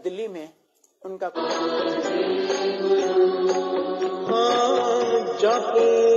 बार दिल्ली में उनका जप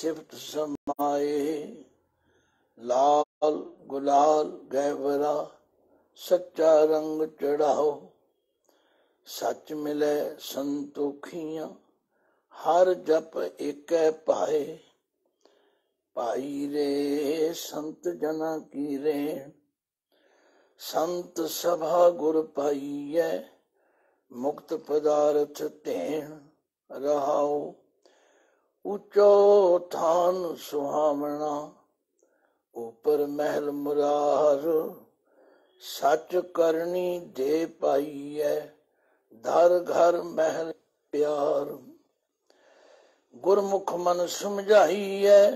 ਸਿਫਤੀ ਸਿਫਤ ਸਮਾਏ ਲਾਲ ਗੁਲਾਲ ਗਹਿਵਰਾ ਸੱਚਾ ਰੰਗ ਚੜਾਓ ਸੱਚ ਮਿਲੇ ਸੰਤੋਖੀਆਂ ਹਰ ਜਪ ਏਕੈ ਪਾਏ ਪਾਈ ਰੇ ਸੰਤ ਜਨਾ ਕੀ ਰੇਣ ਸੰਤ ਸਭਾ ਗੁਰ ਪਾਈਐ ਮੁਕਤ ਪਦਾਰਥ ਤੇਣ ਰਹਾਉ ਉਚੋ ਥਾਨ ਸੁਹਾਵਣਾ, ਉਪਰ ਮਹਿਲ ਮੁਰਾਰ, ਸੱਚ ਕਰਨੀ ਦੇ ਪਾਈਐ, ਧਰ ਘਰ ਮਹਿਲ ਪਿਆਰ। ਗੁਰਮੁਖ ਮਨ ਸਮਝਾਈਐ,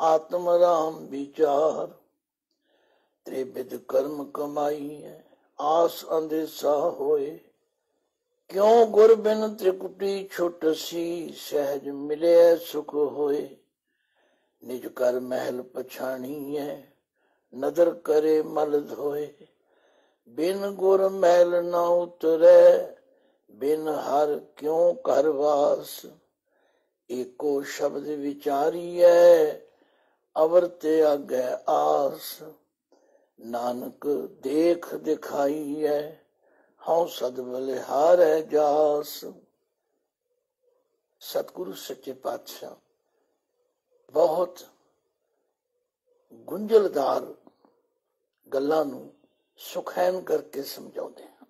ਆਤਮ ਰਾਮ ਵਿਚਾਰ। ਤ੍ਰਿਵਿਧ ਕਰਮ ਕਮਾਈ ਹੈ ਆਸ ਅੰਦੇਸਾ ਹੋਏ ਕਿਉਂ ਗੁਰ ਬਿਨ ਤ੍ਰਿਕੁਟੀ ਛੁਟ ਸੀ, ਸਹਿਜ ਮਿਲਿਆ ਸੁਖ ਹੋਏ। ਨਿਜ ਕਰ ਮਹਿਲ ਪਛਾਣੀ ਹੈ ਨਦਰ ਕਰੇ ਮਲ ਧੋਏ। ਬਿਨ ਗੁਰ ਮਹਿਲ ਨਾ ਉਤਰੈ, ਬਿਨ ਹਰ ਕਿਉਂ ਕਰ ਵਾਸ। ਏਕੋ ਸ਼ਬਦ ਵਿਚਾਰੀਐ ਅਵਰ ਤੇ ਆਗੇ ਆਸ। ਨਾਨਕ ਦੇਖ ਦਿਖਾਈ ਹੈ ਹਉ ਸਦ ਬਲਿਹਾਰੈ ਜਾਸ। ਸਤਿਗੁਰੂ ਸੱਚੇ ਪਾਤਸ਼ਾਹ, ਬਹੁਤ ਗੁੰਝਲਦਾਰ ਗੱਲਾਂ ਨੂੰ ਸੁਖੈਨ ਕਰਕੇ ਸਮਝਾਉਂਦੇ ਹਨ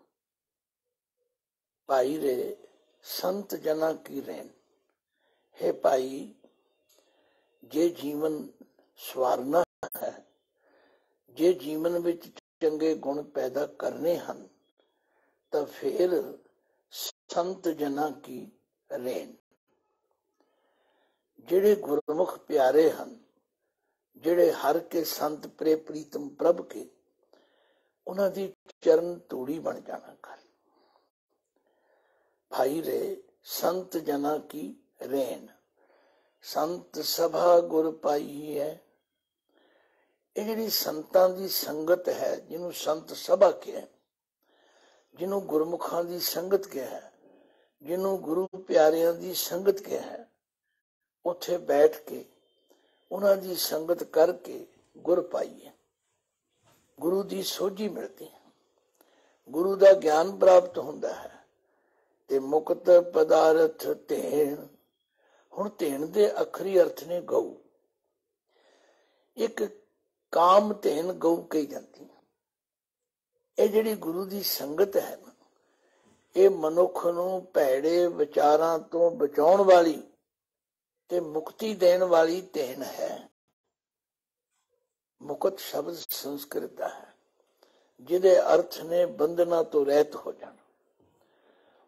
ਭਾਈ ਰੇ, ਸੰਤ ਜਨਾ ਕੀ ਰਹਿਣ ਹੈ ਭਾਈ, ਜੇ ਜੀਵਨ ਸਵਾਰਨਾ ਹੈ, ਜੇ ਜੀਵਨ ਵਿੱਚ ਚੰਗੇ ਗੁਣ ਪੈਦਾ ਕਰਨੇ ਹਨ ਤਾਂ ਫਿਰ ਸੰਤ ਜਨਾਂ ਕੀ ਰੇਨ। ਜਿਹੜੇ ਗੁਰਮੁਖ ਪਿਆਰੇ ਹਨ, ਜਿਹੜੇ ਹਰ ਕੇ ਸੰਤ ਪ੍ਰੇ ਪ੍ਰੀਤਮ ਪ੍ਰਭ ਕੇ, ਉਹਨਾਂ ਦੀ ਚਰਨ ਧੂੜੀ ਬਣ ਜਾਣਾ ਕਰ ਭਾਈ ਰੇ, ਸੰਤ ਜਨਾਂ ਕੀ ਰੇਨ। ਸੰਤ ਸਭਾ ਗੁਰ ਪਾਈ ਹੈ ਇਹ ਜਿਹੜੀ ਸੰਤਾਂ ਦੀ ਸੰਗਤ ਹੈ, ਜਿਹਨੂੰ ਸੰਤ ਸਭਾ ਕਿਹਾ ਜਿਹਨੂੰ ਗੁਰਮੁਖਾਂ ਦੀ ਸੰਗਤ ਕਿਹਾ ਹੈ, ਜਿਹਨੂੰ ਗੁਰੂ ਪਿਆਰਿਆਂ ਦੀ ਸੰਗਤ ਕਿਹਾ ਹੈ, ਉੱਥੇ ਬੈਠ ਕੇ ਉਹਨਾਂ ਦੀ ਸੰਗਤ ਕਰਕੇ ਗੁਰ ਪਾਈਏ। ਗੁਰੂ ਦੀ ਸੋਝੀ ਮਿਲਦੀ ਹੈ। ਗੁਰੂ ਦਾ ਗਿਆਨ ਪ੍ਰਾਪਤ ਹੁੰਦਾ ਹੈ। ਤੇ ਮੁਕਤ ਪਦਾਰਥ ਧੇਣ, ਹੁਣ ਤੇਣ ਦੇ ਅਖਰੀ ਅਰਥ ਨੇ ਗਊ। ਇੱਕ ਕਾਮ ਧੇਨ ਗਊ ਕਹੀ ਜਾਂਦੀ ਇਹ ਜਿਹੜੀ ਗੁਰੂ ਦੀ ਸੰਗਤ ਹੈ, ਇਹ ਮਨੁੱਖ ਨੂੰ ਭੈੜੇ ਵਿਚਾਰਾਂ ਤੋਂ ਬਚਾਉਣ ਵਾਲੀ ਤੇ ਮੁਕਤੀ ਦੇਣ ਵਾਲੀ ਧੇਨ ਹੈ। ਮੁਕਤ ਸ਼ਬਦ ਸੰਸਕ੍ਰਿਤ ਦਾ ਹੈ, ਜਿਹਦੇ ਅਰਥ ਨੇ ਬੰਧਨਾਂ ਤੋਂ ਰਹਿਤ ਹੋ ਜਾਣਾ।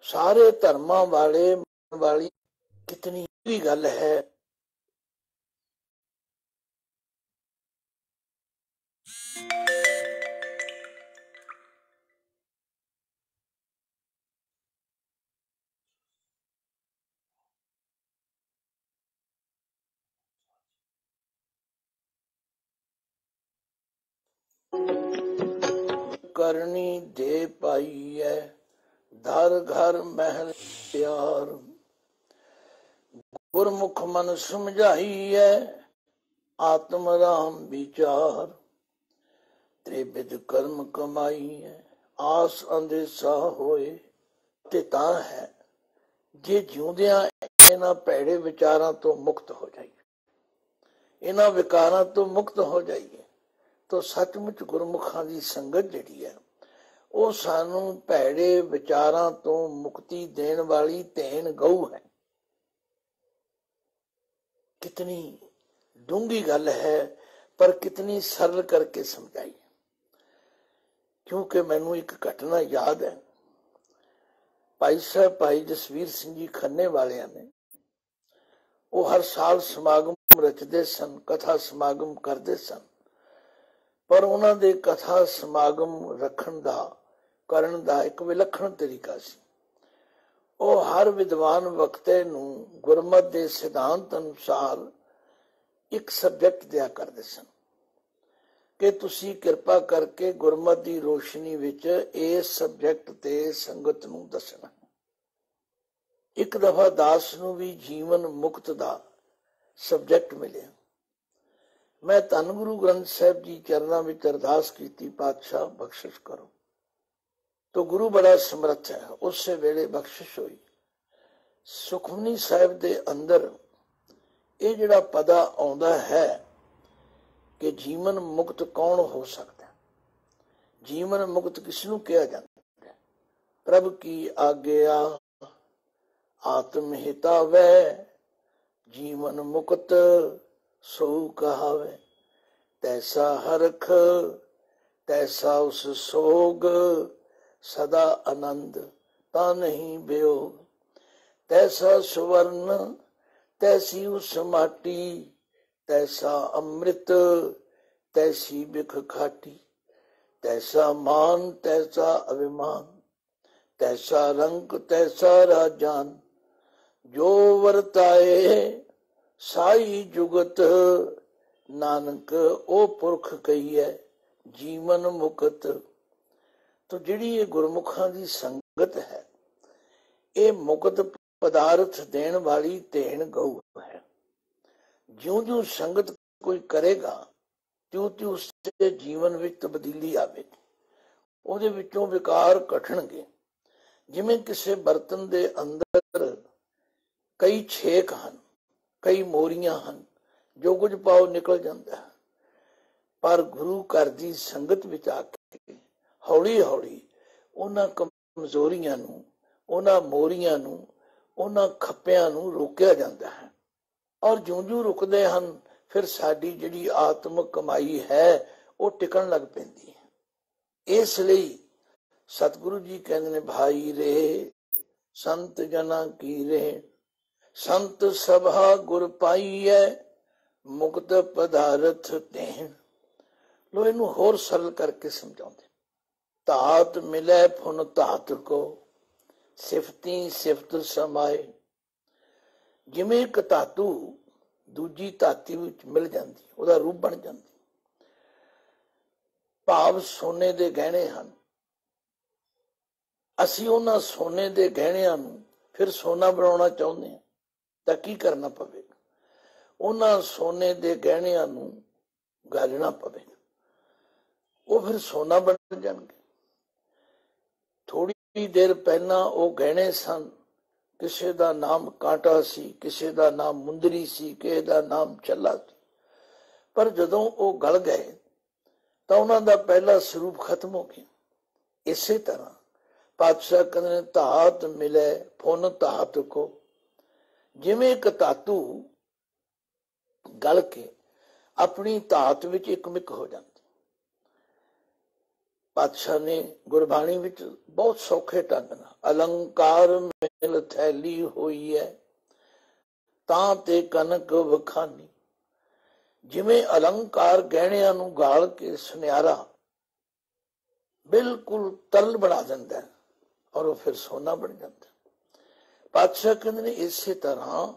ਸਾਰੇ ਧਰਮਾਂ ਵਾਲੇ ਵਾਲੀ ਕਿਤਨੀ ਵੀ ਗੱਲ ਹੈ ਕਰਨੀ ਦੇ ਪਾਈ ਹੈ ਘਰ ਮਹਿਲ ਪਿਆਰ। ਗੁਰਮੁਖ ਮਨ ਸਮਝਾਈ ਆਤਮ ਰਾਮ ਵਿਚਾਰ। ਤ੍ਰਿਵਿਧ ਕਰਮ ਕਮਾਈ ਹੈ ਆਸ ਅੰਦੇਸਾ ਹੋਏ ਤੇ ਤਾਂ ਹੈ। ਜੇ ਜਿਉਂਦਿਆਂ ਇਹਨਾਂ ਭੈੜੇ ਵਿਚਾਰਾਂ ਤੋਂ ਮੁਕਤ ਹੋ ਜਾਈਏ, ਇਹਨਾਂ ਵਿਕਾਰਾਂ ਤੋਂ ਮੁਕਤ ਹੋ ਜਾਈਏ ਤਾਂ ਸੱਚਮੁੱਚ ਗੁਰਮੁਖਾਂ ਦੀ ਸੰਗਤ ਜਿਹੜੀ ਹੈ, ਉਹ ਸਾਨੂੰ ਭੈੜੇ ਵਿਚਾਰਾਂ ਤੋਂ ਮੁਕਤੀ ਦੇਣ ਵਾਲੀ ਤੇਨ ਗਊ ਹੈ। ਕਿਤਨੀ ਡੂੰਗੀ ਗੱਲ ਹੈ, ਪਰ ਕਿਤਨੀ ਸਰਲ ਕਰਕੇ ਸਮਝਾਈ ਕਿਉਂਕਿ ਮੈਨੂੰ ਇੱਕ ਘਟਨਾ ਯਾਦ ਹੈ। ਭਾਈ ਸਾਹਿਬ, ਭਾਈ ਜਸਵੀਰ ਸਿੰਘ ਜੀ ਖੰਨੇ ਵਾਲਿਆਂ ਨੇ, ਉਹ ਹਰ ਸਾਲ ਸਮਾਗਮ ਰਚਦੇ ਸਨ, ਕਥਾ ਸਮਾਗਮ ਕਰਦੇ ਸਨ। ਪਰ ਉਹਨਾਂ ਦੇ ਕਥਾ ਸਮਾਗਮ ਰੱਖਣ ਦਾ, ਕਰਨ ਦਾ ਇੱਕ ਵਿਲੱਖਣ ਤਰੀਕਾ ਸੀ। ਉਹ ਹਰ ਵਿਦਵਾਨ ਵਕਤੇ ਨੂੰ ਗੁਰਮਤ ਦੇ ਸਿਧਾਂਤ ਅਨੁਸਾਰ ਇੱਕ ਸਬਜੈਕਟ ਦਿਆ ਕਰਦੇ ਸਨ ਕਿ ਤੁਸੀਂ ਕਿਰਪਾ ਕਰਕੇ ਗੁਰਮਤ ਦੀ ਰੋਸ਼ਨੀ ਵਿੱਚ ਇਸ ਸਬਜੈਕਟ ਤੇ ਸੰਗਤ ਨੂੰ ਦੱਸਣਾ। ਇੱਕ ਦਫਾ ਦਾਸ ਨੂੰ ਵੀ ਜੀਵਨ ਮੁਕਤ ਦਾ ਸਬਜੈਕਟ ਮਿਲਿਆ। ਮੈਂ ਧੰਨ ਗੁਰੂ ਗ੍ਰੰਥ ਸਾਹਿਬ ਜੀ ਚਰਨਾਂ ਵਿੱਚ ਅਰਦਾਸ ਕੀਤੀ, ਪਾਤਸ਼ਾਹ ਬਖਸ਼ਿਸ਼ ਕਰੋ। ਤੋ ਗੁਰੂ ਬੜਾ ਸਮਰੱਥ ਹੈ, ਉਸੇ ਵੇਲੇ ਬਖਸ਼ਿਸ਼ ਹੋਈ। ਸੁਖਮਨੀ ਸਾਹਿਬ ਦੇ ਅੰਦਰ ਇਹ ਜਿਹੜਾ ਪਦਾ ਆਉਂਦਾ ਹੈ ਕਿ ਜੀਵਨ ਮੁਕਤ ਕੌਣ ਹੋ ਸਕਦਾ ਜੀਵਨ ਮੁਕਤ ਕਿਸ ਨੂੰ ਕਿਹਾ ਜਾਂਦਾ ਹੈ? ਪ੍ਰਭ ਕੀ ਆਗਿਆ, ਆਤਮ ਹਿਤਾਵੈ, ਜੀਵਨ ਮੁਕਤ ਸੋ ਕਹਾਵੇ ਤੈਸਾ ਹਰਖ, ਤੈਸਾ ਉਸ ਸੋਗ, ਸਦਾ ਆਨੰਦ ਤਾਂ ਨਹੀਂ ਬਿਯੋਗ ਤੈਸਾ ਸੁਵਰਨ, ਤੈਸੀ ਉਸ ਮਾਟੀ, ਤੈਸਾ ਅੰਮ੍ਰਿਤ, ਤੈਸੀ ਬਿਖ ਖਾਟੀ। ਤੈਸਾ ਮਾਨ, ਤੈਸਾ ਅਭਿਮਾਨ, ਤੈਸਾ ਰੰਗ, ਤੈਸਾ ਰਾਜਾਨ। ਜੋ ਵਰਤਾਏ ਸਾਈ ਜੁਗਤ ਨਾਨਕ, ਉਹ ਪੁਰਖ ਕਹੀਐ, ਜੀਵਨ ਮੁਕਤ। ਤੋ ਜਿਹੜੀ ਇਹ ਗੁਰਮੁਖਾਂ ਦੀ ਸੰਗਤ ਹੈ, ਇਹ ਮੁਕਤ ਪਦਾਰਥ ਦੇਣ ਵਾਲੀ ਧੇਣ ਗਊ ਹੈ। ਜਿਉਂ-ਜਿਉਂ ਸੰਗਤ ਕੋਈ ਕਰੇਗਾ, ਤਿਉਂ-ਤਿਉਂ ਉਸਦੇ ਜੀਵਨ ਵਿੱਚ ਤਬਦੀਲੀ ਆਵੇਗੀ। ਉਹਦੇ ਵਿੱਚੋਂ ਵਿਕਾਰ ਘਟਣਗੇ। ਜਿਵੇਂ ਕਿਸੇ ਬਰਤਨ ਦੇ ਅੰਦਰ ਕਈ ਛੇਕ ਹਨ ਕਈ ਮੋਰੀਆਂ ਹਨ, ਜੋ ਕੁਝ ਪਾਓ ਨਿਕਲ ਜਾਂਦਾ ਪਰ ਗੁਰੂ ਘਰ ਦੀ ਸੰਗਤ ਵਿੱਚ ਆ ਕੇ ਹੌਲੀ ਹੌਲੀ ਉਹਨਾਂ ਕਮਜ਼ੋਰੀਆਂ ਨੂੰ, ਉਹਨਾਂ ਮੋਰੀਆਂ ਨੂੰ, ਉਹਨਾਂ ਖੱਪਿਆਂ ਨੂੰ ਰੋਕਿਆ ਜਾਂਦਾ ਹੈ। ਔਰ ਜਿਉਂ-ਜਿਉਂ ਰੁਕਦੇ ਹਨ, ਫਿਰ ਸਾਡੀ ਜਿਹੜੀ ਆਤਮਿਕ ਕਮਾਈ ਹੈ, ਉਹ ਟਿਕਣ ਲੱਗ ਪੈਂਦੀ ਹੈ। ਇਸ ਲਈ ਸਤਿਗੁਰੂ ਜੀ ਕਹਿੰਦੇ ਨੇ, ਭਾਈ ਰੇ, ਸੰਤ ਜਨਾ ਕੀ ਰੇ ਸੰਤ ਸਭਾ ਗੁਰ ਪਾਈਐ, ਮੁਕਤ ਪਦਾਰਥ ਤੇ ਲੋ, ਇਹਨੂੰ ਹੋਰ ਸਰਲ ਕਰਕੇ ਸਮਝਾਉਂਦੇ ਧਾਤ ਮਿਲੇ ਫੁਨ ਧਾਤ ਕੋ, ਸਿਫਤੀ ਸਿਫਤ ਸਮਾਏ। ਜਿਵੇਂ ਇੱਕ ਧਾਤੂ ਦੂਜੀ ਧਾਤੀ ਵਿੱਚ ਮਿਲ ਜਾਂਦੀ, ਉਹਦਾ ਰੂਪ ਬਣ ਜਾਂਦੀ। ਭਾਵ ਸੋਨੇ ਦੇ ਗਹਿਣੇ ਹਨ। ਅਸੀਂ ਉਹਨਾਂ ਸੋਨੇ ਦੇ ਗਹਿਣਿਆਂ ਨੂੰ ਫਿਰ ਸੋਨਾ ਬਣਾਉਣਾ ਚਾਹੁੰਦੇ ਹਾਂ। ਤਾਂ ਕੀ ਕਰਨਾ ਪਵੇਗਾ ਉਹਨਾਂ ਸੋਨੇ ਦੇ ਗਹਿਣਿਆਂ ਨੂੰ ਗਾਲਣਾ ਪਵੇਗਾ ਉਹ ਫਿਰ ਸੋਨਾ ਬਣ ਜਾਣਗੇ। ਥੋੜੀ ਦੇਰ ਪਹਿਲਾਂ ਉਹ ਗਹਿਣੇ ਸਨ। ਕਿਸੇ ਦਾ ਨਾਮ ਕਾਂਟਾ ਸੀ, ਕਿਸੇ ਦਾ ਨਾਮ ਮੁੰਦਰੀ ਸੀ, ਕਿਸੇ ਦਾ ਨਾਮ ਚੱਲਾ ਸੀ। ਪਰ ਜਦੋਂ ਉਹ ਗਲ ਗਏ, ਤਾਂ ਉਹਨਾਂ ਦਾ ਪਹਿਲਾ ਸਰੂਪ ਖਤਮ ਹੋ ਗਿਆ। ਇਸੇ ਤਰ੍ਹਾਂ ਪਾਤਸ਼ਾਹ ਕਹਿੰਦੇ ਨੇ, ਧਾਤ ਮਿਲੇ ਫੁਨ ਧਾਤ ਕੋ ਜਿਵੇਂ ਇੱਕ ਧਾਤੂ ਗਲ ਕੇ ਆਪਣੀ ਧਾਤ ਵਿੱਚ ਇੱਕਮਿਕ ਹੋ ਜਾਂਦੀ। ਪਾਤਸ਼ਾਹ ਨੇ ਗੁਰਬਾਣੀ ਵਿੱਚ ਬਹੁਤ ਸੌਖੇ ਢੰਗ ਨਾਲ ਅਲੰਕਾਰ ਮਿਲ ਥੈਲੀ ਹੋਈ ਹੈ ਤਾਂ ਤੇ ਕਨਕ ਵਖਾਨੀ। ਜਿਵੇਂ ਅਲੰਕਾਰ ਗਹਿਣਿਆਂ ਨੂੰ ਗਾਲ ਕੇ ਸੁਨਿਆਰਾ ਬਿਲਕੁਲ ਤਰਲ ਬਣਾ ਦਿੰਦਾ ਹੈ ਔਰ ਉਹ ਫਿਰ ਸੋਨਾ ਬਣ ਜਾਂਦਾ ਪਾਤਸ਼ਾਹ ਕਹਿੰਦੇ ਨੇ ਇਸੇ ਤਰ੍ਹਾਂ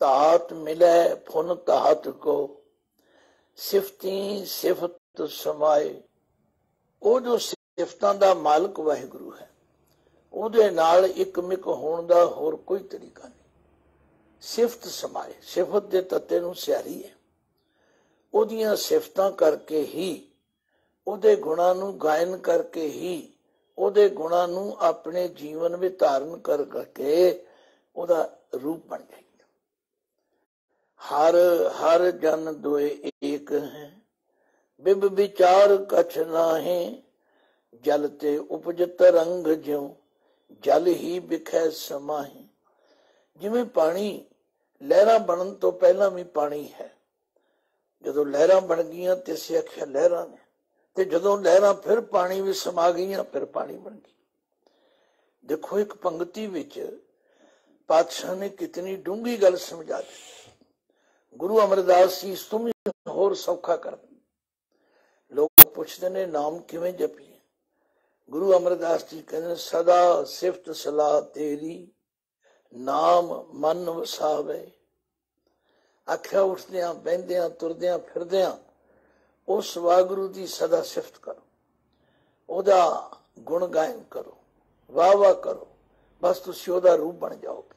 ਧਾਤ ਮਿਲੇ ਫੁਨ ਧਾਤ ਕੋ, ਸਿਫਤੀ ਸਿਫਤ ਸਮਾਏ। ਉਹ ਜੋ ਸਿਫਤਾਂ ਦਾ ਮਾਲਕ ਵਾਹਿਗੁਰੂ ਹੈ, ਉਹਦੇ ਨਾਲ ਇਕਮਿਕ ਹੋਣ ਦਾ ਹੋਰ ਕੋਈ ਤਰੀਕਾ ਨਹੀਂ। ਸਿਫਤ ਸਮਾਏ, ਸਿਫਤ ਦੇ ਤੱਤੇ ਨੂੰ ਸਿਆਰੀ ਹੈ। ਉਹਦੀਆਂ ਸਿਫਤਾਂ ਕਰਕੇ ਹੀ, ਉਹਦੇ ਗੁਣਾਂ ਨੂੰ ਗਾਇਨ ਕਰਕੇ ਹੀ ਉਹਦੇ ਗੁਣਾਂ ਨੂੰ ਆਪਣੇ ਜੀਵਨ ਵਿੱਚ ਧਾਰਨ ਕਰ ਕਰਕੇ ਉਹਦਾ ਰੂਪ ਬਣ ਜਾਏਗਾ ਹਰ ਹਰ ਜਨ ਦੋਏ ਏਕ ਹੈ, ਬਿਬ ਵਿਚਾਰ ਕਛ ਨਾਹੇ, ਜਲ ਤੇ ਉਪਜ ਤਰੰਗ ਜਿਉ, ਜਲ ਹੀ ਵਿਖੈ ਸਮਾਹੀ। ਜਿਵੇਂ ਪਾਣੀ ਲਹਿਰਾਂ ਬਣਨ ਤੋਂ ਪਹਿਲਾਂ ਵੀ ਪਾਣੀ ਹੈ, ਜਦੋਂ ਲਹਿਰਾਂ ਬਣ ਗਈਆਂ ਤੇ ਅਸੀਂ ਆਖਿਆ ਲਹਿਰਾਂ ਨੇ। ਤੇ ਜਦੋਂ ਲਹਿਰਾਂ ਫਿਰ ਪਾਣੀ ਵਿੱਚ ਸਮਾ ਗਈਆਂ ਫਿਰ ਪਾਣੀ ਬਣ ਗਈ ਦੇਖੋ ਇੱਕ ਪੰਕਤੀ ਵਿੱਚ ਪਾਤਸ਼ਾਹ ਨੇ ਕਿਤਨੀ ਡੂੰਗੀ ਗੱਲ ਸਮਝਾ ਦਿੱਤੀ। ਗੁਰੂ ਅਮਰਦਾਸ ਜੀ ਇਸ ਹੋਰ ਸੌਖਾ ਕਰ ਲੋਕ ਪੁੱਛਦੇ ਨੇ ਨਾਮ ਕਿਵੇਂ ਜਪੀਏ? ਗੁਰੂ ਅਮਰਦਾਸ ਜੀ ਕਹਿੰਦੇ ਨੇ, ਸਦਾ ਸਿਫਤ ਸਲਾਹ ਤੇਰੀ ਨਾਮ ਮਨ ਵਸਾਵੇ। ਆਖਿਆ ਉੱਠਦਿਆਂ ਬਹਿੰਦਿਆਂ ਤੁਰਦਿਆਂ ਫਿਰਦਿਆਂ ਉਸ ਵਾਹਿਗੁਰੂ ਦੀ ਸਦਾ ਸਿਫਤ ਕਰੋ ਉਹਦਾ ਗੁਣ ਗਾਇਨ ਕਰੋ ਵਾਹ ਵਾਹ ਕਰੋ ਬਸ ਤੁਸੀਂ ਉਹਦਾ ਰੂਪ ਬਣ ਜਾਓਗੇ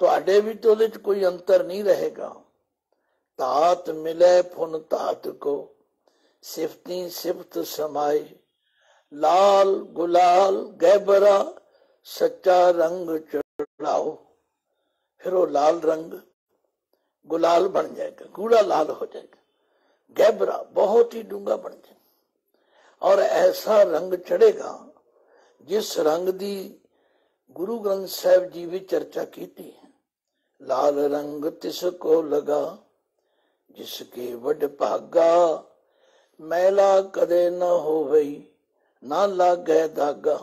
ਤੁਹਾਡੇ ਵਿੱਚ ਉਹਦੇ ਚ ਕੋਈ ਅੰਤਰ ਨਹੀਂ ਰਹੇਗਾ ਤਾਤ ਮਿਲੇ ਫੁਨ ਤਾਤ ਕੋ ਸਿਫਤੀ ਸਿਫਤ ਸਮਾਏ ਲਾਲ ਗੁਲਾਲ ਗੈਬਰਾ ਸੱਚਾ ਰੰਗ ਚੜਾਓ ਫਿਰ ਉਹ ਲਾਲ ਰੰਗ ਗੁਲਾਲ ਬਣ ਜਾਏਗਾ ਗੂੜਾ ਲਾਲ ਹੋ ਜਾਏਗਾ ਗੈਬਰਾ ਬਹੁਤ ਹੀ ਡੂੰਗਾ ਬਣ ਜਾਏਗਾ ਔਰ ਐਸਾ ਰੰਗ ਚੜੇਗਾ ਜਿਸ ਰੰਗ ਦੀ ਗੁਰੂ ਗ੍ਰੰਥ ਸਾਹਿਬ ਜੀ ਵੀ ਚਰਚਾ ਕੀਤੀ ਹੈ। ਲਾਲ ਰੰਗ ਤਿਸ ਕੋ ਲਗਾ, ਜਿਸ ਕੇ ਵੱਡ ਭਾਗਾ, ਮੈਲਾ ਕਦੇ ਨਾ ਹੋਵਈ, ਨਾ ਲਾਗੈ ਦਾਗਾ,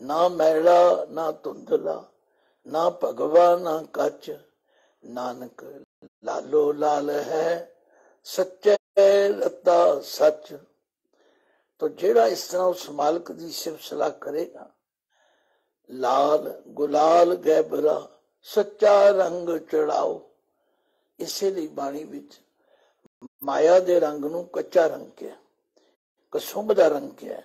ਨਾ ਮੈਲਾ, ਨਾ ਧੁੰਦਲਾ, ਨਾ ਭਗਵਾ, ਨਾ ਕੱਚ, ਨਾਨਕ ਲਾਲੋ ਲਾਲ ਹੈ ਸੱਚੇ ਰਤਾ ਸੱਚ। ਤੋ ਜਿਹੜਾ ਇਸ ਤਰ੍ਹਾਂ ਉਸ ਮਾਲਕ ਦੀ ਸਿਫਤ ਸਲਾਹ ਕਰੇਗਾ, ਲਾਲ ਗੁਲਾਲ ਗੈਬਰਾ, ਸੱਚਾ ਰੰਗ ਚੜਾਓ, ਇਸੇ ਲਈ ਬਾਣੀ ਵਿੱਚ ਮਾਇਆ ਦੇ ਰੰਗ ਨੂੰ ਕੱਚਾ ਰੰਗ ਕਿਹਾ ਕਸੁੰਭ ਦਾ ਰੰਗ ਕਿਹਾ,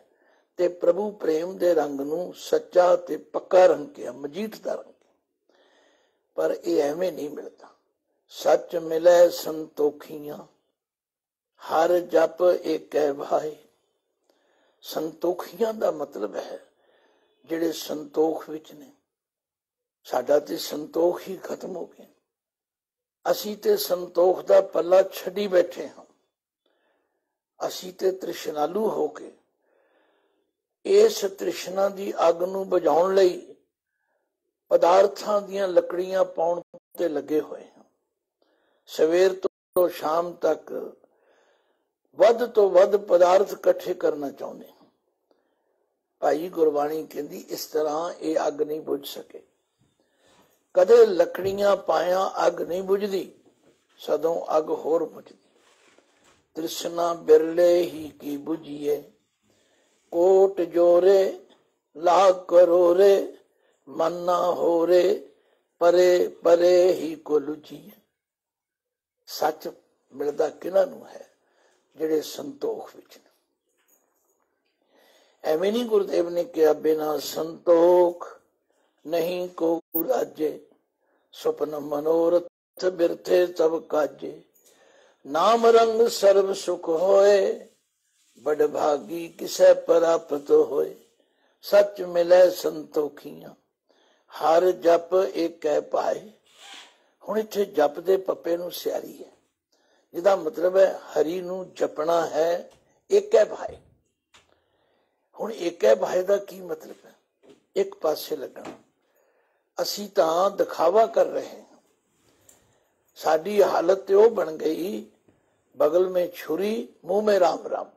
ਤੇ ਪ੍ਰਭੂ ਪ੍ਰੇਮ ਦੇ ਰੰਗ ਨੂੰ ਸੱਚਾ ਤੇ ਪੱਕਾ ਰੰਗ ਕਿਹਾ, ਮਜੀਠ ਦਾ ਰੰਗ ਪਰ ਇਹ ਐਵੇਂ ਨਹੀਂ ਮਿਲਦਾ। ਸੱਚ ਮਿਲੇ ਸੰਤੋਖੀਆਂ ਹਰ ਜਪ ਏਕੈ ਭਾਈ ਸੰਤੋਖੀਆਂ ਦਾ ਮਤਲਬ ਹੈ ਜਿਹੜੇ ਸੰਤੋਖ ਵਿੱਚ ਨੇ। ਸਾਡਾ ਤੇ ਸੰਤੋਖ ਹੀ ਖਤਮ ਹੋ ਗਿਆ। ਅਸੀਂ ਤੇ ਸੰਤੋਖ ਦਾ ਪੱਲਾ ਛੱਡੀ ਬੈਠੇ ਹਾਂ। ਅਸੀਂ ਤੇ ਤ੍ਰਿਸ਼ਨਾਲੂ ਹੋ ਕੇ ਇਸ ਤ੍ਰਿਸ਼ਨਾ ਦੀ ਅੱਗ ਨੂੰ ਬੁਝਾਉਣ ਲਈ ਪਦਾਰਥਾਂ ਦੀਆਂ ਲੱਕੜੀਆਂ ਪਾਉਣ ਤੇ ਲੱਗੇ ਹੋਏ ਹਾਂ। ਸਵੇਰ ਤੋਂ ਸ਼ਾਮ ਤੱਕ ਵੱਧ ਤੋਂ ਵੱਧ ਪਦਾਰਥ ਇਕੱਠੇ ਕਰਨਾ ਚਾਹੁੰਦੇ ਭਾਈ ਗੁਰਬਾਣੀ ਕਹਿੰਦੀ, ਇਸ ਤਰ੍ਹਾਂ ਇਹ ਅੱਗ ਨਹੀਂ ਬੁਝ ਸਕੇ। ਕਦੇ ਲੱਕੜੀਆਂ ਪਾਇਆ ਅੱਗ ਨਹੀਂ ਬੁਝਦੀ, ਸਦੋਂ ਅੱਗ ਹੋਰ ਬੁਝਦੀ। ਤ੍ਰਿਸ਼ਨਾ ਬਿਰਲੇ ਹੀ ਕੀ ਬੁਝੀਏ, ਕੋਟ ਜੋਰੇ ਲਾ ਕਰੋਰੇ, ਮਨ ਨਾ ਹੋਰੇ, ਪਰੇ ਪਰੇ ਹੀ ਕੋ ਲੁਝੀਏ ਸੱਚ ਮਿਲਦਾ ਕਿਹਨਾਂ ਨੂੰ ਹੈ? ਜਿਹੜੇ ਸੰਤੋਖ ਵਿੱਚ ਨੇ। ਐਵੇਂ ਨਹੀਂ ਗੁਰਦੇਵ ਨੇ ਕਿਹਾ, ਬਿਨਾ ਸੰਤੋਖ ਨਹੀਂ ਕੋ ਰਾਜੇ, ਸੁਪਨ ਮਨੋਰਥ ਬਿਰਥੇ ਸਭ ਕਾਜੇ। ਨਾਮ ਰੰਗ ਸਰਬ ਸੁਖ ਹੋਏ, ਬੜ ਭਾਗੀ ਕਿਸੈ ਪ੍ਰਾਪਤ ਹੋਏ। ਸੱਚ ਮਿਲੇ ਸੰਤੋਖੀਆਂ, ਹਰ ਜਪ ਏਕੈ ਪਾਏ। ਹੁਣ ਇੱਥੇ ਜਪ ਦੇ ਪੱਪੇ ਨੂੰ ਸਿਆਰੀ ਹੈ। ਜਿਹਦਾ ਮਤਲਬ ਹੈ ਹਰੀ ਨੂੰ ਜਪਣਾ ਹੈ ਏਕੈ ਭਾਈ ਹੁਣ ਏਕੈ ਭਾਈ ਦਾ ਕੀ ਮਤਲਬ ਹੈ? ਇੱਕ ਪਾਸੇ ਲੱਗਣਾ। ਅਸੀਂ ਤਾਂ ਦਿਖਾਵਾ ਕਰ ਰਹੇ ਹਾਂ। ਸਾਡੀ ਹਾਲਤ ਤੇ ਉਹ ਬਣ ਗਈ, ਬਗਲ ਮੇ ਛੁਰੀ, ਮੂੰਹ ਮੇ ਰਾਮ ਰਾਮ।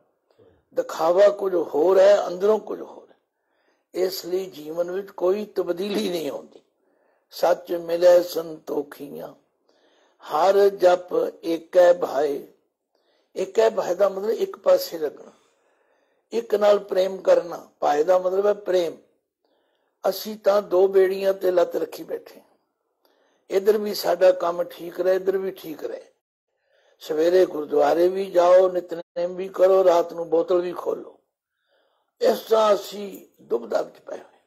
ਦਿਖਾਵਾ ਕੁਝ ਹੋਰ ਹੈ, ਅੰਦਰੋਂ ਕੁਝ ਹੋਰ ਹੈ। ਇਸ ਲਈ ਜੀਵਨ ਵਿੱਚ ਕੋਈ ਤਬਦੀਲੀ ਨਹੀਂ ਆਉਂਦੀ। ਸੱਚ ਮਿਲੇ ਸੰਤੋਖੀਆਂ। ਹਰ ਜਪ ਏਕੈ ਭਾਈ ਏਕੈ ਭਾਈ ਦਾ ਮਤਲਬ ਇੱਕ ਪਾਸੇ ਲੱਗਣਾ ਇੱਕ ਨਾਲ ਪ੍ਰੇਮ ਕਰਨਾ। ਭਾਈ ਦਾ ਮਤਲਬ ਹੈ ਪ੍ਰੇਮ। ਅਸੀਂ ਤਾਂ ਦੋ ਬੇੜੀਆਂ ਤੇ ਲੱਤ ਰੱਖੀ ਬੈਠੇ ਇਧਰ ਵੀ ਸਾਡਾ ਕੰਮ ਠੀਕ ਰਹੇ, ਇਧਰ ਵੀ ਠੀਕ ਰਹੇ। ਸਵੇਰੇ ਗੁਰਦੁਆਰੇ ਵੀ ਜਾਓ, ਨਿਤਨੇਮ ਵੀ ਕਰੋ, ਰਾਤ ਨੂੰ ਬੋਤਲ ਵੀ ਖੋਲੋ ਇਸ ਤਰ੍ਹਾਂ ਅਸੀਂ ਦੁਬਦਾ ਵਿੱਚ ਪਏ ਹੋਏ।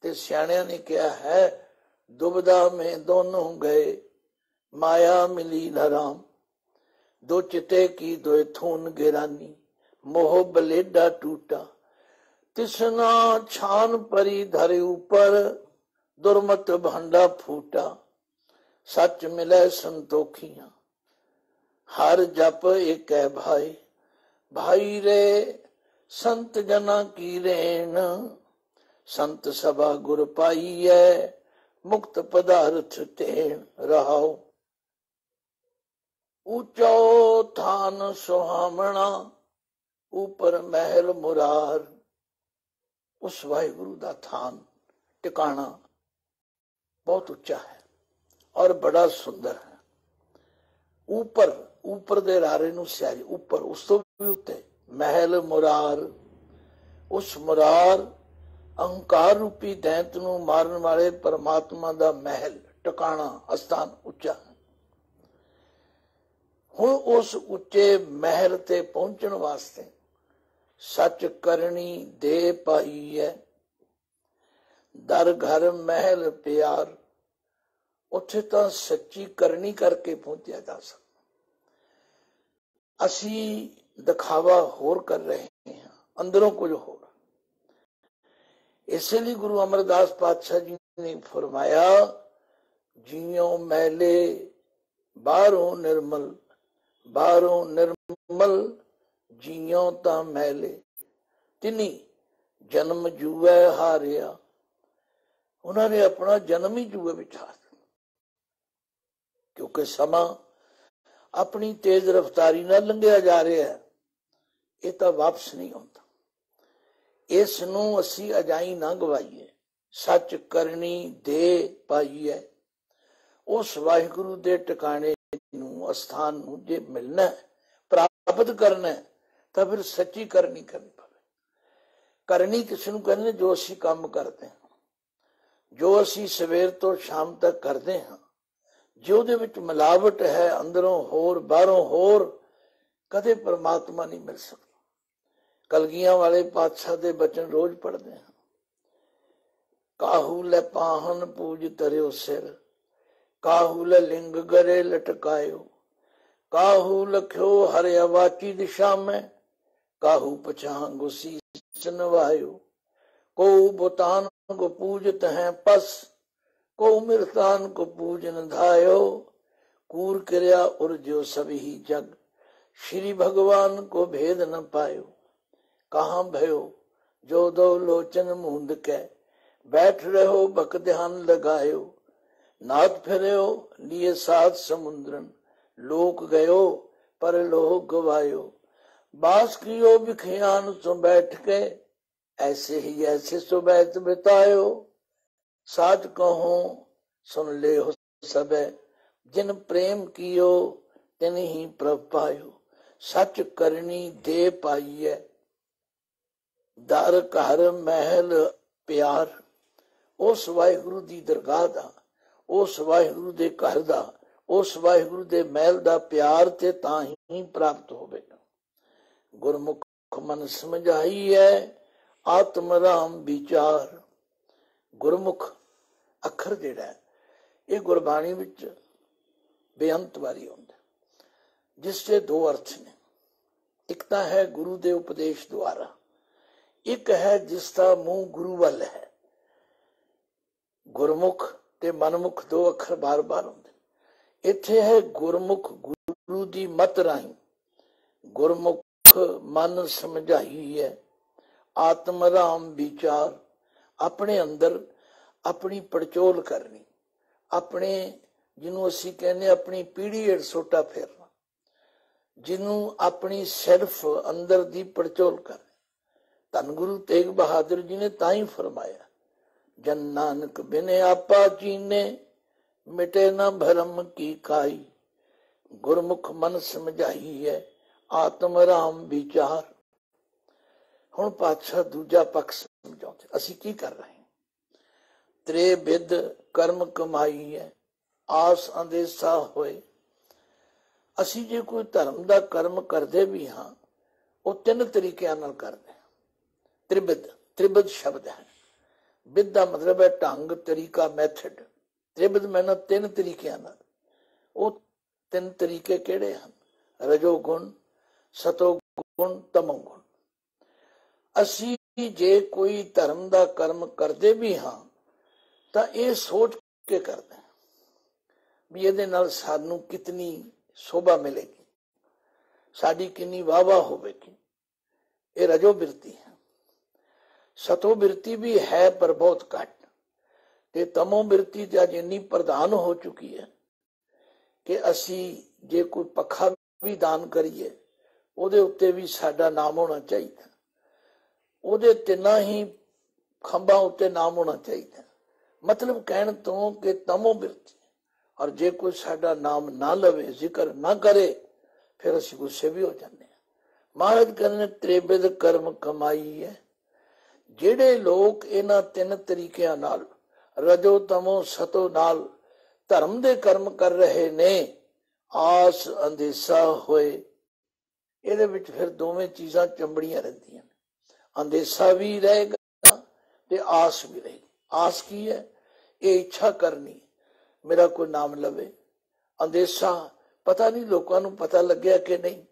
ਤੇ ਸਿਆਣਿਆਂ ਨੇ ਕਿਹਾ ਹੈ ਦੁਬਦਾ ਮੈਂ ਦੋਨੋਂ ਗਏ। ਮਾਇਆ ਮਿਲੀ ਨ ਰਾਮ। ਦੋ ਚਿਤੇ ਕੀ, ਦੋਏ ਥੂਨ ਗਿਰਾਨੀ। ਮੋਹ ਬਲੇਡਾ ਟੂਟਾ। ਤਿਸਨਾ ਛਾਨ ਪਰੀ ਧਰੇ ਉਪਰ, ਦੁਰਮਤ ਭੰਡਾ ਫੂਟਾ। ਸੱਚ ਮਿਲੇ ਸੰਤੋਖੀਆਂ। ਹਰ ਜਪ ਏਕ ਹੈ ਭਾਈ ਭਾਈ ਰੇ, ਸੰਤ ਜਨਾ ਕੀ ਰੇਣ। ਸੰਤ ਸਭਾ ਗੁਰ ਪਾਈਐ, ਮੁਕਤ ਪਦਾਰਥ ਤੇਣ ਰਹਾਓ ਉੱਚੋ ਥਾਨ ਸੁਹਾਵਣਾ, ਉਪਰ ਮਹਿਲ ਮੁਰਾਰ। ਉਸ ਵਾਹਿਗੁਰੂ ਦਾ ਥਾਨ, ਟਿਕਾਣਾ ਬਹੁਤ ਉੱਚਾ ਹੈ ਔਰ ਬੜਾ ਸੁੰਦਰ ਹੈ। ਉਪਰ ਉਪਰ ਦੇ ਰਾਰੇ ਨੂੰ ਸਿਆਰੀ, ਉਪਰ, ਉਸ ਤੋਂ ਵੀ ਉੱਤੇ ਮਹਿਲ ਮੁਰਾਰ। ਉਸ ਮੁਰਾਰ ਅਹੰਕਾਰ ਰੂਪੀ ਦੈਂਤ ਨੂੰ ਮਾਰਨ ਵਾਲੇ ਪਰਮਾਤਮਾ ਦਾ ਮਹਿਲ, ਟਿਕਾਣਾ, ਅਸਥਾਨ ਉੱਚਾ ਹੁਣ ਉਸ ਉੱਚੇ ਮਹਿਲ ਤੇ ਪਹੁੰਚਣ ਵਾਸਤੇ ਸੱਚ ਕਰਨੀ ਦੇ ਪਾਈ ਹੈ। ਦਰ ਘਰ ਮਹਿਲ ਪਿਆਰ, ਉੱਥੇ ਤਾਂ ਸੱਚੀ ਕਰਨੀ ਕਰਕੇ ਪਹੁੰਚਿਆ ਜਾ ਸਕਦਾ। ਅਸੀਂ ਦਿਖਾਵਾ ਹੋਰ ਕਰ ਰਹੇ ਹਾਂ, ਅੰਦਰੋਂ ਕੁਝ ਹੋਰ। ਇਸੇ ਲਈ ਗੁਰੂ ਅਮਰਦਾਸ ਪਾਤਸ਼ਾਹ ਜੀ ਨੇ ਫਰਮਾਇਆ, ਜਿਉ ਮੈਲੇ ਬਾਹਰੋਂ ਨਿਰਮਲ ਬਾਹਰੋਂ ਨਿਰਮਲ ਜਿਉ ਤਾਂ ਮੈਲੇ ਤਿਨੀ ਜਨਮ ਜੂਐ ਹਾਰਿਆ। ਉਹਨਾਂ ਨੇ ਆਪਣਾ ਜਨਮ ਹੀ ਜੂਏ ਵਿੱਚ ਹਾਰ ਕਿਉਂਕਿ ਸਮਾਂ ਆਪਣੀ ਤੇਜ਼ ਰਫ਼ਤਾਰੀ ਨਾਲ ਲੰਘਿਆ ਜਾ ਰਿਹਾ ਹੈ, ਇਹ ਤਾਂ ਵਾਪਸ ਨਹੀਂ ਆਉਂਦਾ। ਇਸ ਨੂੰ ਅਸੀਂ ਅਜਾਈ ਨਾ ਗਵਾਈਏ। ਸੱਚ ਕਰਨੀ ਦੇ ਪਾਈਏ। ਉਸ ਵਾਹਿਗੁਰੂ ਦੇ ਟਿਕਾਣੇ ਨੂੰ ਅਸਥਾਨ ਨੂੰ ਜੇ ਮਿਲਣਾ ਹੈ, ਪ੍ਰਾਪਤ ਕਰਨਾ ਹੈ, ਤਾਂ ਫਿਰ ਸੱਚੀ ਕਰਨੀ ਕਰਨੀ ਪਵੇ। ਕਰਨੀ ਕਿਸ ਨੂੰ ਕਹਿੰਦੇ ਜੋ ਅਸੀਂ ਕੰਮ ਕਰਦੇ ਹਾਂ। ਜੋ ਅਸੀਂ ਸਵੇਰ ਤੋਂ ਸ਼ਾਮ ਤੱਕ ਕਰਦੇ ਹਾਂ ਜੋ ਦੇ ਵਿੱਚ ਮਿਲਾਵਟ ਹੈ ਅੰਦਰੋਂ ਹੋਰ ਬਾਹਰੋਂ ਹੋਰ ਕਦੇ ਪਰਮਾਤਮਾ ਨਹੀਂ ਮਿਲ ਸਕਦਾ। ਕਲਗੀਆਂ ਵਾਲੇ ਪਾਤਸ਼ਾਹ ਦੇ ਬਚਨ ਰੋਜ਼ ਪੜ੍ਹਦੇ ਹਾਂ। ਕਾਹੂ ਲੈ ਪਾਹਨ ਪੂਜ ਤਰਿਓ ਸਿਰ ਕਾਹੂ ਲੈ ਲਿੰਗ ਗਰੇ ਲਟਕਾਇਓ काहू लख्यो हर अवाची दिशा में। काहू पछा गुसी वायु को बुतान को पूजत हैं पस। को मृतान को पूजन धायो। कूर क्रिया उर जो सभी जग। श्री भगवान को भेद न पायो। कहा भयो? जो दो लोचन मुंद के। बैठ रहो बक ध्यान लगायो। नाथ फिर लिए सात समुद्रन। ਲੋਕ ਗਇਓ, ਪਰ ਲੋਕ ਗਵਾਇਓ। ਬਾਸ ਕੀਓ ਵਿਖਿਆਨ ਸੋ ਬੈਠ ਕੇ, ਐਸੇ ਹੀ ਐਸੇ ਸੁਬੈਤ ਬਿਤਾਇਓ। ਸਾਚ ਕਹੋ ਸੁਨ ਲੈ ਹੋ ਸਭੈ, ਜਿਨ ਪ੍ਰੇਮ ਕੀਓ, ਤਿਨ ਹੀ ਪ੍ਰਭ ਪਾਇਓ। ਸੱਚ ਕਰਨੀ ਦੇ ਪਾਈਐ, ਦਰ ਘਰ ਮਹਿਲ ਪਿਆਰ। ਉਸ ਵਾਹਿਗੁਰੂ ਦੀ ਦਰਗਾਹ ਦਾ, ਉਸ ਵਾਹਿਗੁਰੂ ਦੇ ਘਰ ਦਾ ਉਸ ਵਾਹਿਗੁਰੂ ਦੇ ਮਹਿਲ ਦਾ ਪਿਆਰ ਤੇ ਤਾਂ ਹੀ ਪ੍ਰਾਪਤ ਹੋਵੇਗਾ ਗੁਰਮੁਖ ਮਨ ਸਮਝਾਈਐ ਆਤਮ ਰਾਮ ਵਿਚਾਰ। ਗੁਰਮੁਖ ਅੱਖਰ ਜਿਹੜਾ ਇਹ ਗੁਰਬਾਣੀ ਵਿੱਚ ਬੇਅੰਤ ਵਾਰੀ ਹੁੰਦਾ ਜਿਸ ਦੇ ਦੋ ਅਰਥ ਨੇ। ਇੱਕ ਤਾਂ ਹੈ ਗੁਰੂ ਦੇ ਉਪਦੇਸ਼ ਦੁਆਰਾ, ਇੱਕ ਹੈ ਜਿਸ ਦਾ ਮੂੰਹ ਗੁਰੂ ਵੱਲ ਹੈ। ਗੁਰਮੁਖ ਤੇ ਮਨਮੁਖ ਦੋ ਅੱਖਰ ਬਾਰ-ਬਾਰ ਹੁੰਦੇ ਇੱਥੇ ਹੈ ਗੁਰਮੁਖ ਗੁਰੂ ਦੀ ਮਤ ਰਾਹੀਂ। ਗੁਰਮੁਖ ਮਨ ਸਮਝਾਈ ਹੈ। ਆਤਮ ਰਾਮ ਵਿਚਾਰ। ਆਪਣੇ ਅੰਦਰ ਆਪਣੀ ਪੜਚੋਲ ਕਰਨੀ। ਆਪਣੇ, ਜਿਹਨੂੰ ਅਸੀਂ ਕਹਿੰਦੇ ਆਪਣੀ ਪੀੜੀ ਹੇਠ ਸੋਟਾ ਫੇਰਨਾ। ਜਿਹਨੂੰ ਆਪਣੀ ਸਿਰਫ ਅੰਦਰ ਦੀ ਪੜਚੋਲ ਕਰਨੀ। ਧੰਨ ਗੁਰੂ ਤੇਗ ਬਹਾਦਰ ਜੀ ਨੇ ਤਾਂ ਹੀ ਫਰਮਾਇਆ, ਜਨ ਨਾਨਕ ਬਿਨ ਆਪਾ ਚੀਨੇ ਮਿਟੇ ਨਾ ਭਰਮ ਕੀ ਕਾਈ। ਗੁਰਮੁਖ ਮਨ ਸਮਝਾਈ ਹੈ ਆਤਮ ਰਾਮ ਵਿਚਾਰ। ਹੁਣ ਪਾਤਸ਼ਾਹ ਦੂਜਾ ਪੱਖ ਸਮਝਾਉਂਦੇ। ਅਸੀਂ ਕੀ ਕਰ ਰਹੇ ਹਾਂ? ਤ੍ਰੇ ਵਿਦ ਕਰਮ ਕਮਾਈ ਹੈ ਆਸ ਅੰਦੇਸਾ ਹੋਏ। ਅਸੀਂ ਜੇ ਕੋਈ ਧਰਮ ਦਾ ਕਰਮ ਕਰਦੇ ਵੀ ਹਾਂ, ਉਹ ਤਿੰਨ ਤਰੀਕਿਆਂ ਨਾਲ ਕਰਦੇ ਹਾਂ। ਤ੍ਰਿਬਿਦ ਤ੍ਰਿਬਿਦ ਸ਼ਬਦ ਹੈ। ਵਿਦ ਦਾ ਮਤਲਬ ਹੈ ਢੰਗ, ਤਰੀਕਾ ਮੈਥਡ ਤ੍ਰਿਬਿਦ ਮੈਨਾ ਤਿੰਨ ਤਰੀਕਿਆਂ ਨਾਲ। ਉਹ ਤਿੰਨ ਤਰੀਕੇ ਕਿਹੜੇ ਹਨ? ਰਜੋ ਗੁਣ ਸਤੋ ਗੁਣ ਤਮੋ ਗੁਣ ਅਸੀਂ ਜੇ ਕੋਈ ਧਰਮ ਦਾ ਕਰਮ ਕਰਦੇ ਵੀ ਹਾਂ, ਤਾਂ ਇਹ ਸੋਚ ਕੇ ਕਰਦੇ ਵੀ ਇਹਦੇ ਨਾਲ ਸਾਨੂੰ ਕਿਤਨੀ ਸ਼ੋਭਾ ਮਿਲੇਗੀ। ਸਾਡੀ ਕਿੰਨੀ ਵਾਵਾ ਹੋਵੇਗੀ। ਇਹ ਰਜੋ ਬਿਰਤੀ ਹੈ। ਸਤੋ ਬਿਰਤੀ ਵੀ ਹੈ ਪਰ ਬਹੁਤ ਘੱਟ। ਤੇ ਤਮੋ ਬਿਰਤੀ ਤੇ ਅੱਜ ਇੰਨੀ ਪ੍ਰਧਾਨ ਹੋ ਚੁੱਕੀ ਹੈ ਕਿ ਅਸੀਂ ਜੇ ਕੋਈ ਪੱਖਾ ਵੀ ਦਾਨ ਕਰੀਏ, ਉਹਦੇ ਉੱਤੇ ਵੀ ਸਾਡਾ ਨਾਮ ਹੋਣਾ ਚਾਹੀਦਾ। ਉਹਦੇ ਤਿੰਨਾਂ ਹੀ ਖੰਭਾਂ ਉੱਤੇ ਨਾਮ ਹੋਣਾ ਚਾਹੀਦਾ। ਮਤਲਬ ਕਹਿਣ ਤੋਂ ਕਿ ਤਮੋ ਬਿਰਤੀ ਔਰ ਜੇ ਕੋਈ ਸਾਡਾ ਨਾਮ ਨਾ ਲਵੇ, ਜ਼ਿਕਰ ਨਾ ਕਰੇ, ਫਿਰ ਅਸੀਂ ਗੁੱਸੇ ਵੀ ਹੋ ਜਾਂਦੇ ਹਾਂ। ਮਹਾਰਾਜ ਕਹਿੰਦੇ ਤ੍ਰਿਬਿਦ ਕਰਮ ਕਮਾਈ ਹੈ। ਜਿਹੜੇ ਲੋਕ ਇਹਨਾਂ ਤਿੰਨ ਤਰੀਕਿਆਂ ਨਾਲ ਰਜੋ ਤਮੋ ਸਤੋ ਨਾਲ ਧਰਮ ਦੇ ਕਰਮ ਕਰ ਰਹੇ ਨੇ, ਆਸ ਅੰਦੇਸਾ ਹੋਏ। ਇਹਦੇ ਵਿੱਚ ਫਿਰ ਦੋਵੇਂ ਚੀਜ਼ਾਂ ਚੰਬੜੀਆਂ ਰਹਿੰਦੀਆਂ ਨੇ। ਅੰਦੇਸਾ ਵੀ ਰਹੇਗਾ ਤੇ ਆਸ ਵੀ ਰਹੇਗੀ। ਆਸ ਕੀ ਹੈ? ਇਹ ਇੱਛਾ ਕਰਨੀ ਮੇਰਾ ਕੋਈ ਨਾਮ ਲਵੇ। ਅੰਦੇਸਾ, ਪਤਾ ਨਹੀਂ ਲੋਕਾਂ ਨੂੰ ਪਤਾ ਲੱਗਿਆ ਕਿ ਨਹੀਂ।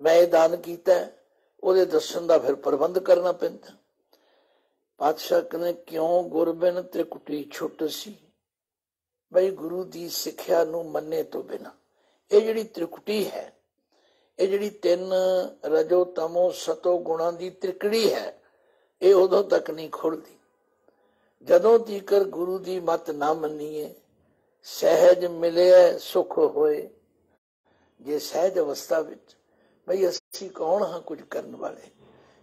ਮੈਂ ਇਹ ਦਾਨ ਕੀਤਾ ਉਹਦੇ ਦੱਸਣ ਦਾ ਫਿਰ ਪ੍ਰਬੰਧ ਕਰਨਾ ਪੈਂਦਾ। ਪਾਤਸ਼ਾਹ ਕਹਿੰਦੇ, ਕਿਉਂ ਗੁਰਬਿਨ ਤ੍ਰਿਕੁਟੀ ਛੁੱਟ ਸੀ? ਬਈ ਗੁਰੂ ਦੀ ਸਿੱਖਿਆ ਨੂੰ ਮੰਨੇ ਤੋਂ ਬਿਨਾ। ਇਹ ਜਿਹੜੀ ਤ੍ਰਿਕੁਟੀ ਹੈ, ਇਹ ਜਿਹੜੀ ਤਿੰਨ ਰਜੋ ਤਮੋ ਸਤੋ ਗੁਣਾਂ ਦੀ ਤ੍ਰਿਕੜੀ ਹੈ, ਇਹ ਉਦੋਂ ਤੱਕ ਨਹੀਂ ਖੁੱਲਦੀ। ਜਦੋਂ ਤੀਕਰ ਗੁਰੂ ਦੀ ਮਤ ਨਾ ਮੰਨੀਏ, ਸਹਿਜ ਮਿਲਿਆ ਸੁਖ ਹੋਏ। ਜੇ ਸਹਿਜ ਅਵਸਥਾ ਵਿੱਚ, ਬਈ ਅਸੀਂ ਕੌਣ ਹਾਂ ਕੁਝ ਕਰਨ ਵਾਲੇ?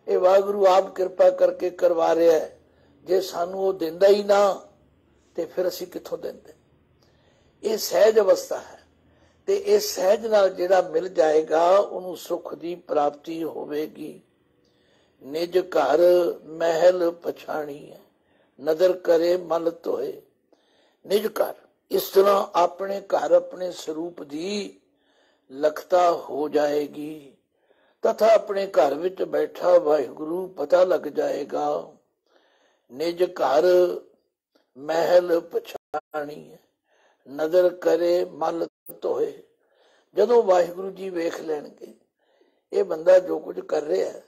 ਇਹ ਵਾਹਿਗੁਰੂ ਆਪ ਕਿਰਪਾ ਕਰਕੇ ਕਰਵਾ ਰਿਹਾ ਹੈ। ਜੇ ਸਾਨੂੰ ਉਹ ਦਿੰਦਾ ਹੀ ਨਾ, ਤੇ ਫਿਰ ਅਸੀਂ ਕਿੱਥੋਂ ਦਿੰਦੇ? ਇਹ ਸਹਿਜ ਅਵਸਥਾ ਹੈ। ਤੇ ਇਹ ਸਹਿਜ ਨਾਲ ਜਿਹੜਾ ਮਿਲ ਜਾਏਗਾ, ਉਹਨੂੰ ਸੁਖ ਦੀ ਪ੍ਰਾਪਤੀ ਹੋਵੇਗੀ। ਨਿਜ ਘਰ ਮਹਿਲ ਪਛਾਣੀ ਹੈ। ਨਦਰ ਕਰੇ, ਮਲ ਧੋਏ। ਨਿਜ ਘਰ, ਇਸ ਤਰ੍ਹਾਂ ਆਪਣੇ ਘਰ ਆਪਣੇ ਸਰੂਪ ਦੀ ਲਖਤਾ ਹੋ ਜਾਏਗੀ। ਤਥਾ ਆਪਣੇ ਘਰ ਵਿੱਚ ਬੈਠਾ ਵਾਹਿਗੁਰੂ ਪਤਾ ਲੱਗ ਜਾਏਗਾ। ਨਿਜ ਘਰ ਮਹਿਲ ਪਛਾਣੀ, ਨਜ਼ਰ ਕਰੇ ਮਲ ਧੋਏ। ਜਦੋਂ ਵਾਹਿਗੁਰੂ ਜੀ ਵੇਖ ਲੈਣਗੇ, ਇਹ ਬੰਦਾ ਜੋ ਕੁਝ ਕਰ ਰਿਹਾ ਹੈ,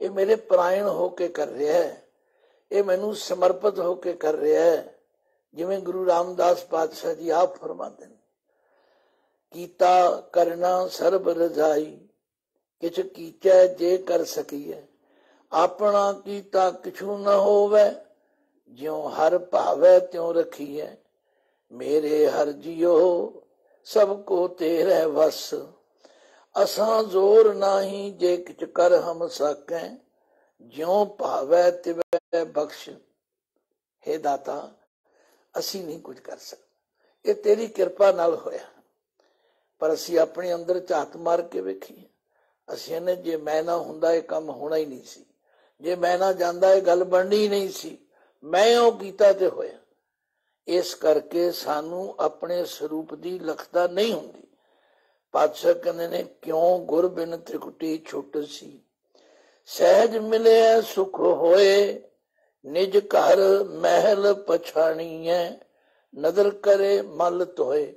ਇਹ ਮੇਰੇ ਪ੍ਰਾਇਣ ਹੋ ਕੇ ਕਰ ਰਿਹਾ ਹੈ, ਇਹ ਮੈਨੂੰ ਸਮਰਪਿਤ ਹੋ ਕੇ ਕਰ ਰਿਹਾ ਹੈ, ਜਿਵੇਂ ਗੁਰੂ ਰਾਮਦਾਸ ਪਾਤਸ਼ਾਹ ਜੀ ਆਪ ਫਰਮਾਉਂਦੇ ਨੇ, ਕੀਤਾ ਕਰਨਾ ਸਰਬ ਰਜ਼ਾਈ ਕਿਛ ਕੀਚੈ ਜੇ ਕਰ ਸਕੀਐ। ਆਪਣਾ ਕੀਤਾ ਕਿਛੂ ਨਾ ਹੋਵੇ, ਜਿਉ ਹਰ ਭਾਵੈ ਤਿਉ ਰਖੀਐ। ਮੇਰੇ ਹਰ ਜਿਉ, ਸਭ ਕੋ ਤੇਰੇ ਵਸ। ਅਸਾਂ ਜ਼ੋਰ ਨਾਹੀ ਜੇ ਕਿਛ ਕਰ ਹਮ ਸਕੈ, ਜਿਉ ਭਾਵੈ ਤਿਵੈ ਬਖਸ਼। हे ਦਾਤਾ, ਅਸੀਂ ਨਹੀਂ ਕੁਝ ਕਰ ਸਕਦੇ। ਇਹ ਤੇਰੀ ਕਿਰਪਾ ਨਾਲ ਹੋਇਆ। ਪਰ ਅਸੀਂ ਆਪਣੇ ਅੰਦਰ ਝਾਤ ਮਾਰ ਕੇ ਵੇਖੀਏ ਅਸੀਂ ਨੇ ਜੇ ਮੈਂ ਨਾ ਹੁੰਦਾ, ਇਹ ਕੰਮ ਹੋਣਾ ਹੀ ਨਹੀਂ ਸੀ। ਜੇ ਮੈਂ ਨਾ ਜਾਂਦਾ, ਇਹ ਗੱਲ ਬਣਨੀ ਹੀ ਨਹੀਂ ਸੀ। ਮੈਂ ਉਹ ਕੀਤਾ ਤੇ ਹੋਇਆ। ਇਸ ਕਰਕੇ ਸਾਨੂੰ ਆਪਣੇ ਸਰੂਪ ਦੀ ਲਖਤਾ ਨਹੀਂ ਹੁੰਦੀ। ਪਾਤਸ਼ਾਹ ਕਹਿੰਦੇ ਨੇ, ਕਿਉਂ ਗੁਰ ਬਿਨ ਤ੍ਰਿਕੁਟੀ ਛੁੱਟ ਸੀ? ਸਹਿਜ ਮਿਲਿਆ, ਸੁਖ ਹੋਏ, ਨਿਜ ਘਰ ਮਹਿਲ ਪਛਾਣੀਐ, ਨਦਰ ਕਰੇ ਮਲ ਧੋਏ।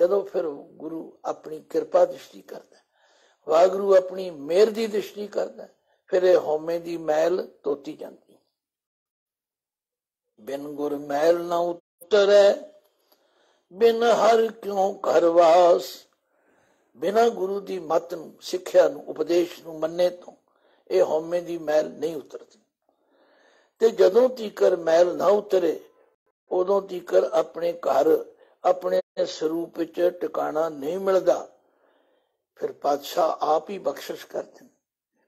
ਜਦੋਂ ਫਿਰ ਗੁਰੂ ਆਪਣੀ ਕਿਰਪਾ ਦ੍ਰਿਸ਼ਟੀ ਕਰਦਾ ਵਾਹਿਗੁਰੂ ਆਪਣੀ ਮਿਹਰ ਦੀ ਦ੍ਰਿਸ਼ਟੀ ਕਰਦਾ ਫਿਰ ਇਹ ਹਉਮੈ ਦੀ ਮੈਲ ਧੋਤੀ ਜਾਂਦੀ ਬਿਨ ਗੁਰ ਮੈਲ ਨਾ ਉਤਰੈ, ਬਿਨ ਹਰ ਕਿਉ ਘਰਵਾਸ ਬਿਨਾ ਗੁਰੂ ਦੀ ਮਤ ਨੂੰ, ਸਿੱਖਿਆ ਨੂੰ, ਉਪਦੇਸ਼ ਨੂੰ ਮੰਨੇ ਤੋਂ ਇਹ ਹਉਮੈ ਦੀ ਮੈਲ ਨਹੀਂ ਉਤਰਦੀ। ਤੇ ਜਦੋਂ ਤੀਕਰ ਮੈਲ ਨਾ ਉਤਰੇ, ਉਦੋਂ ਤੀਕਰ ਆਪਣੇ ਘਰ, ਆਪਣੇ ਸਰੂਪ ਵਿੱਚ ਟਿਕਾਣਾ ਨਹੀਂ ਮਿਲਦਾ। ਫਿਰ ਪਾਤਸ਼ਾਹ ਆਪ ਹੀ ਬਖਸ਼ਿਸ਼ ਕਰਦੇ ਨੇ।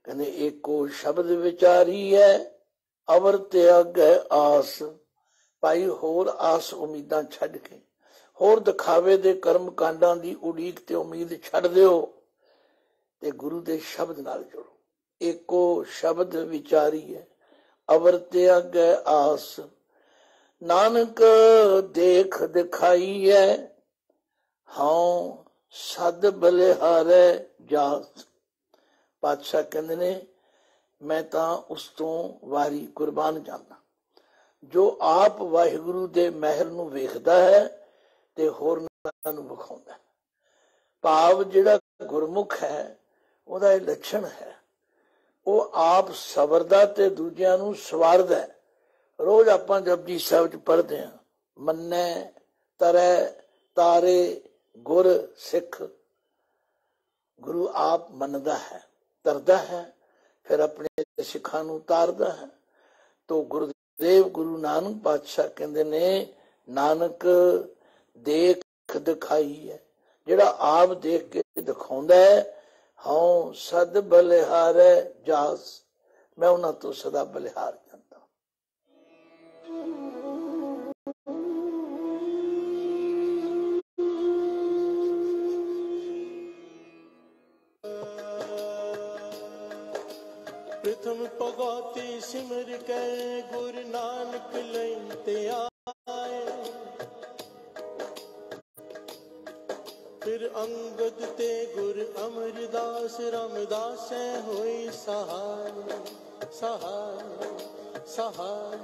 ਕਹਿੰਦੇ ਏਕੋ ਸ਼ਬਦ ਵਿਚਾਰੀ ਹੈ, ਅਵਰ ਤੇ ਹੈ ਆਸ। ਭਾਈ, ਹੋਰ ਆਸ ਉਮੀਦਾਂ ਛੱਡ ਕੇ, ਹੋਰ ਦਿਖਾਵੇ ਦੇ ਕਰਮ ਕਾਂਡਾਂ ਦੀ ਉਡੀਕ ਤੇ ਉਮੀਦ ਛੱਡ ਦਿਓ ਤੇ ਗੁਰੂ ਦੇ ਸ਼ਬਦ ਨਾਲ ਜੁੜੋ। ਏਕੋ ਸ਼ਬਦ ਵਿਚਾਰੀ ਹੈ, ਅਵਰ ਤੇ ਹੈ ਆਸ। ਨਾਨਕ ਦੇਖ ਦਿਖਾਈ ਹੈ ਹਾਂ ਸਦ ਬਲਿਹਾਰੇ ਜਾਸ ਪਾਤਸ਼ਾਹ ਕਹਿੰਦੇ ਨੇ, ਮੈਂ ਤਾਂ ਉਸ ਤੋਂ ਵਾਰੀ ਕੁਰਬਾਨ ਜਾਂਦਾ। ਜੋ ਆਪ ਵਾਹਿਗੁਰੂ ਦੇ ਮਹਿਰ ਨੂੰ ਵੇਖਦਾ ਹੈ ਤੇ ਹੋਰਨਾਂ ਨੂੰ ਵਿਖਾਉਂਦਾ ਭਾਵ ਜਿਹੜਾ ਗੁਰਮੁਖ ਹੈ, ਉਹਦਾ ਇਹ ਲੱਛਣ ਹੈ। ਉਹ ਆਪ ਸਬਰਦਾ ਤੇ ਦੂਜਿਆਂ ਨੂੰ ਸਵਾਰਦਾ ਰੋਜ਼ ਆਪਾਂ ਜਪਜੀ ਸਾਹਿਬ ਚ ਪੜ੍ਹਦੇ ਹਾਂ, ਮੰਨੈ, ਤਰੈ, ਤਾਰੇ ਗੁਰ ਸਿੱਖ ਗੁਰੂ ਆਪ ਮੰਨਦਾ ਹੈ, ਤਰਦਾ ਹੈ, ਫਿਰ ਆਪਣੇ ਸਿੱਖਾਂ ਨੂੰ ਤਾਰਦਾ ਹੈ। ਤੋ ਗੁਰਦੇਵ ਗੁਰੂ ਨਾਨਕ ਪਾਤਸ਼ਾਹ ਕਹਿੰਦੇ ਨੇ, ਨਾਨਕ ਦੇਖ ਦਿਖਾਈ ਹੈ, ਜਿਹੜਾ ਆਪ ਦੇਖ ਕੇ ਦਿਖਾਉਂਦਾ ਹੈ, ਹਉ ਸਦ ਬਲਿਹਾਰੈ ਜਾਸ, ਮੈਂ ਉਹਨਾਂ ਤੋਂ ਸਦਾ ਬਲਿਹਾਰ ਪਾਸੇ ਹੋਈ ਸਹਾਈ ਸਹਾਈ ਸਹਾਈ।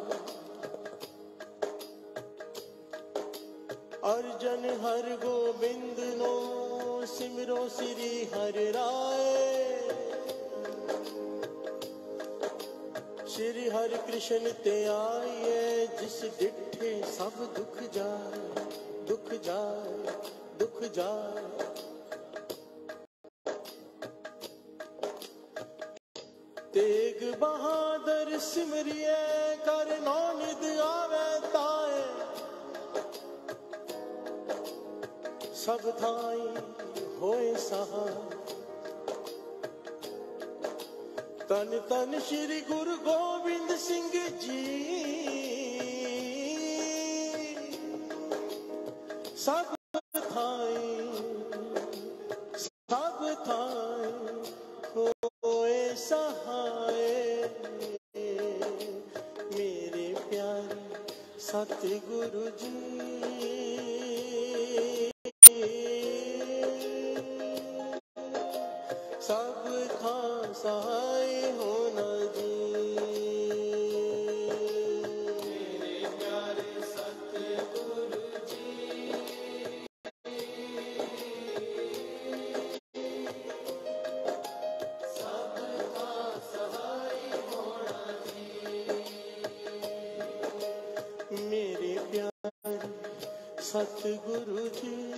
ਅਰਜਨ ਹਰ ਗੋਬਿੰਦ ਨੋ ਸਿਮਰੋ ਸ੍ਰੀ ਹਰਿ ਰਾਏ। ਸ੍ਰੀ ਹਰਿ ਕ੍ਰਿਸ਼ਨ ਤੇ ਆਈਏ, ਜਿਸ ਡਿੱਠੇ ਸਭ ਦੁੱਖ ਜਾਏ ਦੁੱਖ ਜਾਏ ਦੁੱਖ ਜਾਏ। ਬਹਾਦਰ ਸਿਮਰਿਏ ਕਰ ਨੌਨਿਦ ਆਵੇ ਤਾਏ। ਸਭ ਥਾਈ ਹੋਏ ਸਹਾ। ਤਨ ਤਨ ਸ੍ਰੀ ਗੁਰੂ ਗੋਬਿੰਦ ਸਿੰਘ ਜੀ। ਸਭ ਸਤਿਗੁਰੂ ਜੀ